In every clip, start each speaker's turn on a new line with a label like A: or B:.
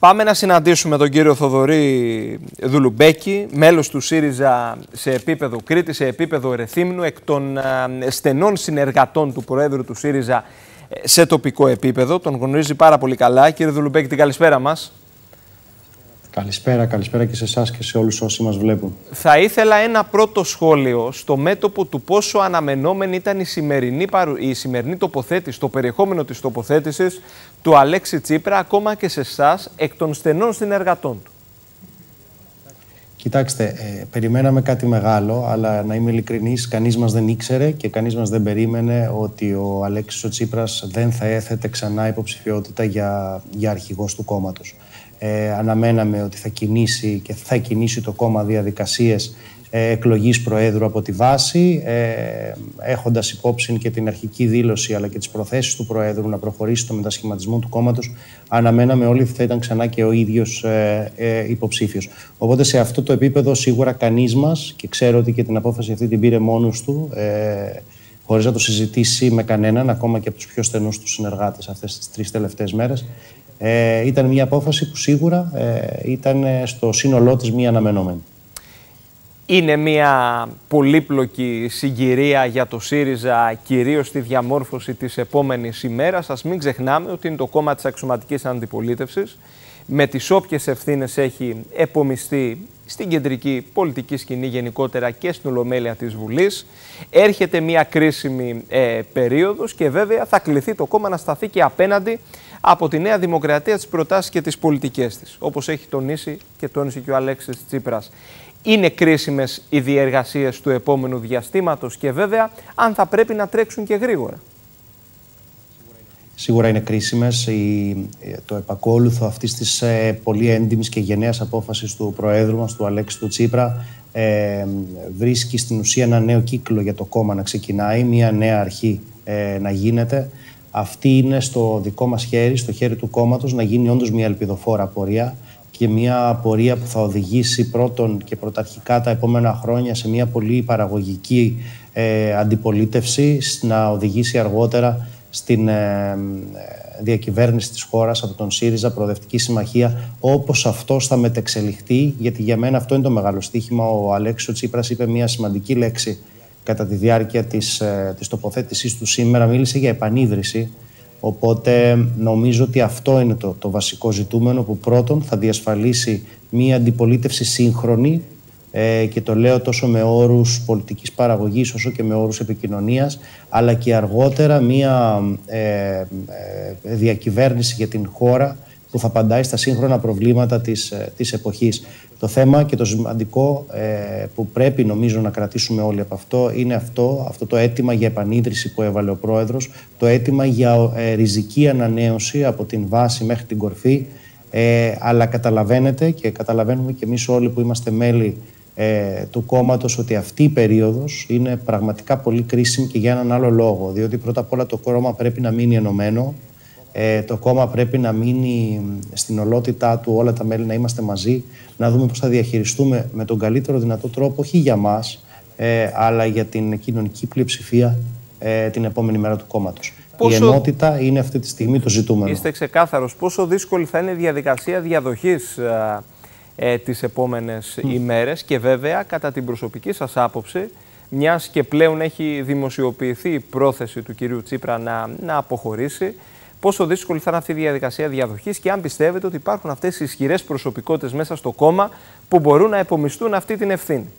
A: Πάμε να συναντήσουμε τον κύριο Θοδωρή Δουλουμπέκη, μέλος του ΣΥΡΙΖΑ σε επίπεδο Κρήτη, σε επίπεδο Ερεθύμνου, εκ των στενών συνεργατών του Προέδρου του ΣΥΡΙΖΑ ε, σε τοπικό επίπεδο. Τον γνωρίζει πάρα πολύ καλά. Κύριε Δουλουμπέκη, την καλησπέρα μας.
B: Καλησπέρα, καλησπέρα και σε εσάς και σε όλους όσοι μας βλέπουν.
A: Θα ήθελα ένα πρώτο σχόλιο στο μέτωπο του πόσο αναμενόμενη ήταν η σημερινή, η σημερινή τοποθέτηση, το περιεχόμενο της τοποθέτησης του Αλέξη Τσίπρα, ακόμα και σε εσάς εκ των στενών συνεργατών του.
B: Κοιτάξτε, ε, περιμέναμε κάτι μεγάλο, αλλά να είμαι ειλικρινής, κανείς μας δεν ήξερε και κανείς μας δεν περίμενε ότι ο Αλέξης ο Τσίπρας δεν θα έθετε ξανά υποψηφιότητα για, για αρχηγός του κόμματος. Ε, αναμέναμε ότι θα κινήσει και θα κινήσει το κόμμα διαδικασίες ε, εκλογής Προέδρου από τη βάση, ε, έχοντας υπόψη και την αρχική δήλωση αλλά και τις προθέσεις του Προέδρου να προχωρήσει το μετασχηματισμό του κόμματος, αναμέναμε όλοι ότι θα ήταν ξανά και ο ίδιος ε, ε, υποψήφιος. Οπότε σε αυτό το επίπεδο σίγουρα κανείς μας, και ξέρω ότι και την απόφαση αυτή την πήρε μόνος του, ε, χωρίς να το συζητήσει με κανέναν, ακόμα και από τους πιο στενούς τους συνεργάτες αυτές τις τρεις τελευταίες μέρες, ε, ήταν μια απόφαση που σίγουρα ε, ήταν στο σύνολό της μια αναμενόμενη.
A: Είναι μια πολύπλοκη συγκυρία για το ΣΥΡΙΖΑ, κυρίως στη διαμόρφωση της επόμενης ημέρας. Ας μην ξεχνάμε ότι είναι το κόμμα της αξιωματικής αντιπολίτευσης, με τις όποιες ευθύνες έχει επομιστεί στην κεντρική πολιτική σκηνή γενικότερα και στην Ολομέλεια της Βουλής. Έρχεται μια κρίσιμη ε, περίοδος και βέβαια θα κληθεί το κόμμα να σταθεί και απέναντι από τη Νέα Δημοκρατία τις προτάσεις και τις πολιτικές της, όπως έχει τονίσει και τόνισε και ο Αλέξης Τσίπρας. Είναι κρίσιμες οι διεργασίες του επόμενου διαστήματος και βέβαια αν θα πρέπει να τρέξουν και γρήγορα.
B: Σίγουρα είναι κρίσιμες. Το επακόλουθο αυτής της ε, πολύ έντιμης και γενναίας απόφασης του Προέδρου μας, του Αλέξη του Τσίπρα, ε, βρίσκει στην ουσία ένα νέο κύκλο για το κόμμα να ξεκινάει, μια νέα αρχή ε, να γίνεται αυτή είναι στο δικό μας χέρι, στο χέρι του κόμματος, να γίνει όντως μια ελπιδοφόρα πορεία και μια πορεία που θα οδηγήσει πρώτον και πρωταρχικά τα επόμενα χρόνια σε μια πολύ παραγωγική ε, αντιπολίτευση, να οδηγήσει αργότερα στην ε, διακυβέρνηση της χώρας από τον ΣΥΡΙΖΑ, Προοδευτική Συμμαχία, όπως αυτός θα μετεξελιχθεί, γιατί για μένα αυτό είναι το μεγάλο στίχημα. Ο Αλέξης Τσίπρας είπε μια σημαντική λέξη κατά τη διάρκεια της, ε, της τοποθέτησής του σήμερα μίλησε για επανίδρυση. Οπότε νομίζω ότι αυτό είναι το, το βασικό ζητούμενο που πρώτον θα διασφαλίσει μία αντιπολίτευση σύγχρονη ε, και το λέω τόσο με όρους πολιτικής παραγωγής όσο και με όρους επικοινωνίας αλλά και αργότερα μία ε, ε διακυβέρνηση για την χώρα που θα απαντάει στα σύγχρονα προβλήματα της, ε, της εποχής. Το θέμα και το σημαντικό ε, που πρέπει νομίζω να κρατήσουμε όλοι από αυτό είναι αυτό, αυτό το αίτημα για επανίδρυση που έβαλε ο Πρόεδρος, το αίτημα για ε, ριζική ανανέωση από την βάση μέχρι την κορφή, ε, αλλά καταλαβαίνετε και καταλαβαίνουμε και εμείς όλοι που είμαστε μέλη ε, του κόμματος ότι αυτή η περίοδος είναι πραγματικά πολύ κρίσιμη και για έναν άλλο λόγο, διότι πρώτα απ' όλα το κόμμα πρέπει να μείνει ενωμένο, ε, το κόμμα πρέπει να μείνει στην ολότητά του, όλα τα μέλη να είμαστε μαζί, να δούμε πώς θα διαχειριστούμε με τον καλύτερο δυνατό τρόπο, όχι για μας, ε, αλλά για την κοινωνική πλειοψηφία ε, την επόμενη μέρα του κόμματος. Η ενότητα είναι αυτή τη στιγμή το ζητούμενο.
A: Είστε ξεκάθαρος. Πόσο δύσκολη θα είναι η διαδικασία διαδοχής ε, ε τις επόμενες mm. ημέρες και βέβαια κατά την προσωπική σας άποψη μιας και πλέον έχει δημοσιοποιηθεί η πρόθεση του κυρίου Τσίπρα να, να αποχωρήσει πόσο δύσκολη θα είναι αυτή η διαδικασία διαδοχής και αν πιστεύετε ότι υπάρχουν αυτές οι ισχυρές προσωπικότητες μέσα στο κόμμα που μπορούν να επομιστούν αυτή την ευθύνη.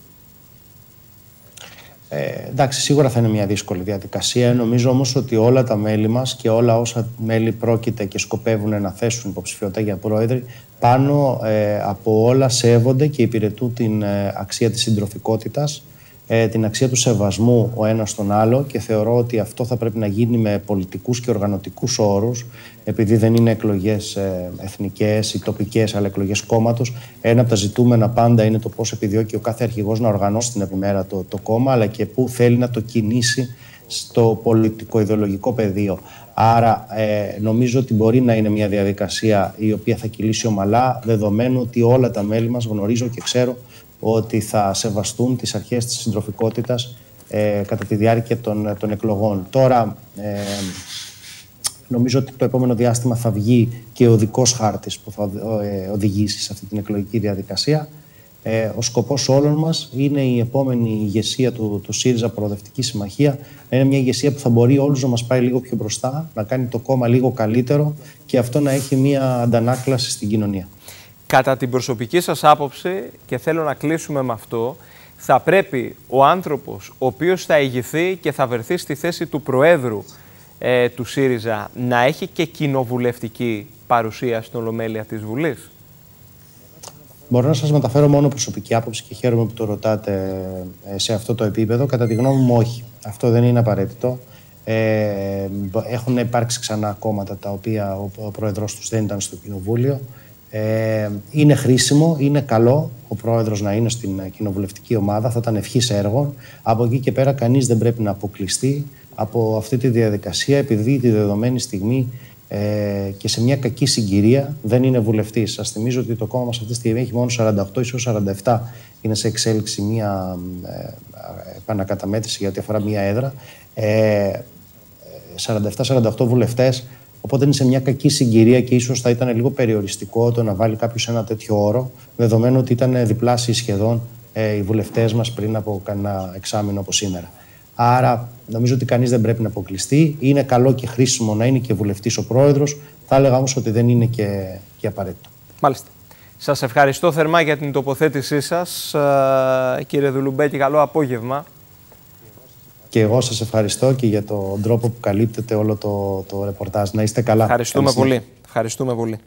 B: Ε, εντάξει, σίγουρα θα είναι μια δύσκολη διαδικασία. Νομίζω όμως ότι όλα τα μέλη μας και όλα όσα μέλη πρόκειται και σκοπεύουν να θέσουν υποψηφιότητα για πρόεδροι, πάνω ε, από όλα σέβονται και υπηρετούν την ε, αξία της συντροφικότητας ε, την αξία του σεβασμού ο ένας στον άλλο και θεωρώ ότι αυτό θα πρέπει να γίνει με πολιτικούς και οργανωτικούς όρους επειδή δεν είναι εκλογές ε, εθνικές ή τοπικές αλλά εκλογές κόμματος. Ένα από τα ζητούμενα πάντα είναι το πώς επιδιώκει ο κάθε αρχηγός να οργανώσει την επιμέρα το, το κόμμα αλλά και πού θέλει να το κινήσει στο πολιτικό-ιδεολογικό πεδίο. Άρα ε, νομίζω ότι μπορεί να είναι μια διαδικασία η οποία θα κυλήσει ομαλά, δεδομένου ότι όλα τα μέλη μας γνωρίζω και ξέρω ότι θα σεβαστούν τις αρχές της συντροφικότητας ε, κατά τη διάρκεια των, των εκλογών. Τώρα, ε, Νομίζω ότι το επόμενο διάστημα θα βγει και ο δικός χάρτης που θα ε, οδηγήσει σε αυτή την εκλογική διαδικασία. Ε, ο σκοπός όλων μας είναι η επόμενη ηγεσία του, του ΣΥΡΙΖΑ Προοδευτικής Συμμαχίας να είναι μια ηγεσία που θα μπορεί όλους να μας πάει λίγο πιο μπροστά, να κάνει το κόμμα λίγο καλύτερο και αυτό να έχει μια αντανάκλαση στην κοινωνία.
A: Κατά την προσωπική σας άποψη, και θέλω να κλείσουμε με αυτό, θα πρέπει ο άνθρωπος ο οποίος θα ηγηθεί και θα βρεθεί στη θέση του Προέδρου ε, του ΣΥΡΙΖΑ να έχει και κοινοβουλευτική παρουσία στην Ολομέλεια της Βουλής;
B: Μπορώ να σας μεταφέρω μόνο προσωπική άποψη και χαίρομαι που το ρωτάτε ε, σε αυτό το επίπεδο. Κατά τη γνώμη μου όχι. Αυτό δεν είναι απαραίτητο. Ε, έχουν υπάρξει ξανά κόμματα τα οποία ο, ο πρόεδρος τους δεν ήταν στο κοινοβούλιο. Ε, είναι χρήσιμο, είναι καλό ο πρόεδρος να είναι στην κοινοβουλευτική ομάδα, θα ήταν ευχής έργων. Από εκεί και πέρα κανείς δεν πρέπει να αποκλειστεί από αυτή τη διαδικασία επειδή τη δεδομένη στιγμή ε, και σε μια κακή συγκυρία δεν είναι βουλευτής. Σας θυμίζω ότι το κόμμα μας αυτή τη στιγμή έχει μόνο 48 ίσω 47 είναι σε εξέλιξη μια ε, επανακαταμέτρηση γιατί αφορά μια έδρα. Ε, 47-48 βουλευτές Οπότε είναι σε μια κακή συγκυρία και ίσως θα ήταν λίγο περιοριστικό το να βάλει κάποιος ένα τέτοιο όρο, δεδομένου ότι ήταν διπλάσιοι σχεδόν ε, οι βουλευτές μας πριν από κανένα εξάμεινο όπω σήμερα. Άρα νομίζω ότι κανείς δεν πρέπει να αποκλειστεί. Είναι καλό και χρήσιμο να είναι και βουλευτής ο πρόεδρος. Θα έλεγα όμως ότι δεν είναι και, και απαραίτητο.
A: Μάλιστα. Σας ευχαριστώ θερμά για την τοποθέτησή σας, ε, κύριε Δουλουμπέκη. Καλό απόγευμα.
B: Και εγώ σας ευχαριστώ και για τον τρόπο που καλύπτεται όλο το, το ρεπορτάζ. Να είστε καλά.
A: Ευχαριστούμε πολύ. Ευχαριστούμε πολύ.